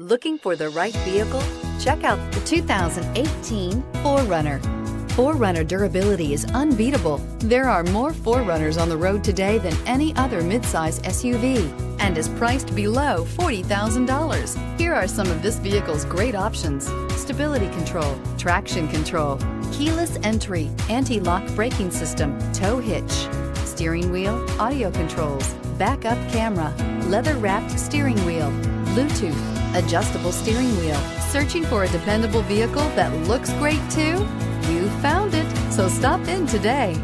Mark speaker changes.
Speaker 1: Looking for the right vehicle? Check out the 2018 4Runner. 4Runner durability is unbeatable. There are more 4Runners on the road today than any other midsize SUV and is priced below $40,000. Here are some of this vehicle's great options. Stability control, traction control, keyless entry, anti-lock braking system, tow hitch, steering wheel, audio controls, backup camera, leather-wrapped steering wheel, Bluetooth, adjustable steering wheel. Searching for a dependable vehicle that looks great too? You found it, so stop in today.